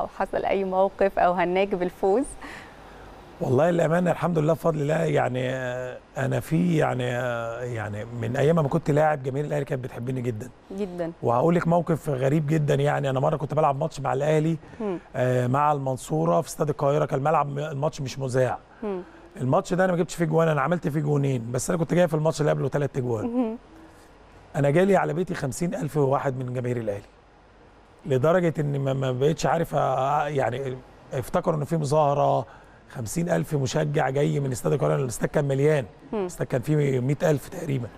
أو حصل أي موقف أو هناك بالفوز والله الامانه الحمد لله بفضل الله يعني آه، أنا في يعني آه، يعني من أيام ما كنت لاعب جماهير الأهلي كانت بتحبني جدا جدا وهقول لك موقف غريب جدا يعني أنا مرة كنت بلعب ماتش مع الأهلي. آه، مع المنصورة في استاد القاهرة كان الملعب الماتش مش مذاع. الماتش ده أنا ما جبتش فيه جوان أنا عملت فيه جونين بس أنا كنت جاي في الماتش اللي قبله ثلاث جوان مم. أنا جالي على بيتي 50000 واحد من جماهير الأهلي لدرجة إن ما- بقتش عارف يعني افتكروا إن في مظاهرة 50000 مشجع جاي من استاد القاهرة الاستاد كان مليان. الاستاد كان فيه 100000 تقريبا.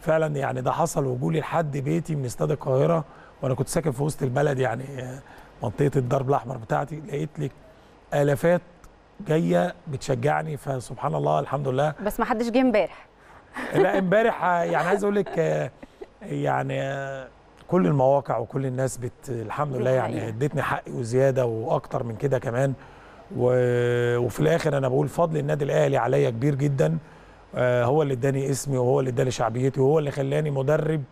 فعلا يعني ده حصل وجولي لحد بيتي من استاد القاهرة وأنا كنت ساكن في وسط البلد يعني منطقة الدرب الأحمر بتاعتي لقيت لك آلافات جاية بتشجعني فسبحان الله الحمد لله. بس ما حدش جه امبارح. لا امبارح يعني عايز أقول لك يعني كل المواقع وكل الناس بت الحمد لله يعني. ادتني حقي وزيادة وأكتر من كده كمان. و... وفي الآخر أنا بقول فضل النادي الأهلي عليا كبير جدا. آه، هو اللي اداني اسمي وهو اللي اداني شعبيتي وهو اللي خلاني مدرب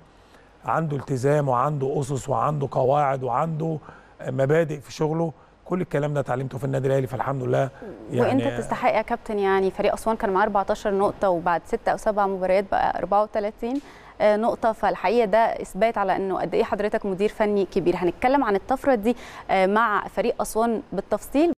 عنده التزام وعنده أسس وعنده قواعد وعنده مبادئ في شغله. كل الكلام ده اتعلمته في النادي الأهلي فالحمد لله وانت تستحق يا كابتن يعني فريق أسوان كان معاه 14 نقطة وبعد 6 أو 7 مباريات بقى 34 آه، نقطة. فالحقيقة ده إثبات على إنه قد إيه حضرتك مدير فني كبير. هنتكلم عن الطفرة دي آه، مع فريق أسوان بالتفصيل.